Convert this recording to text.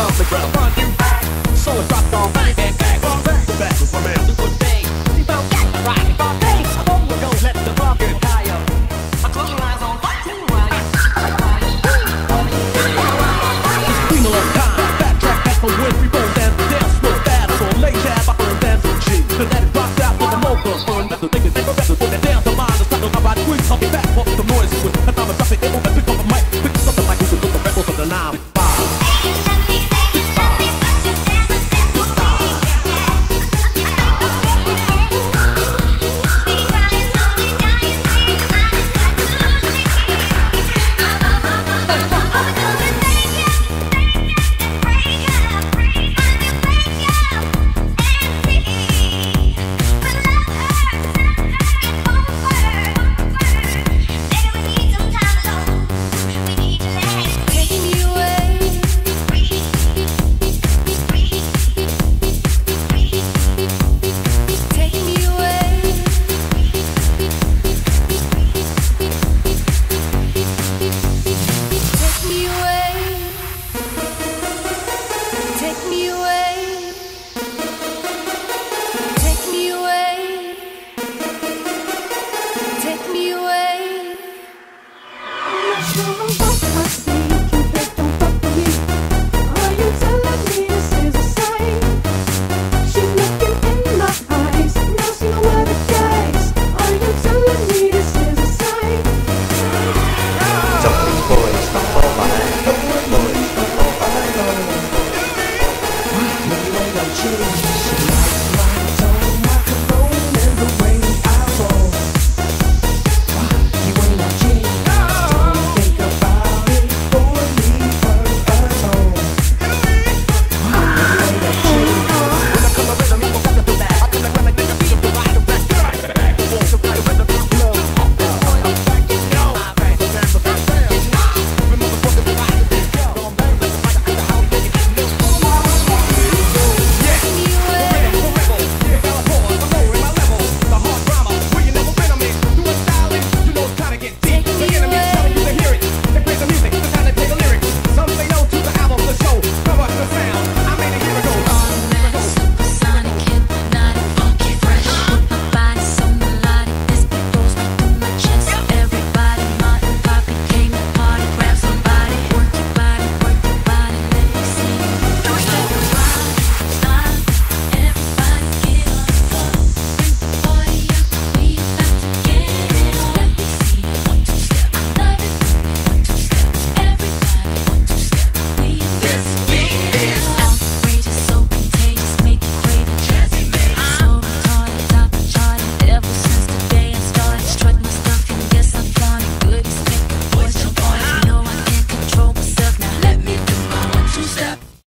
off the ground. Back, it's dropped bang, bang. The back was my man. Super bang. He felt right. Bang, boom, we go, let the bucket higher. My clothing line's on fire. Queen of time, backtrack back we both dance, or lay on dance, G. you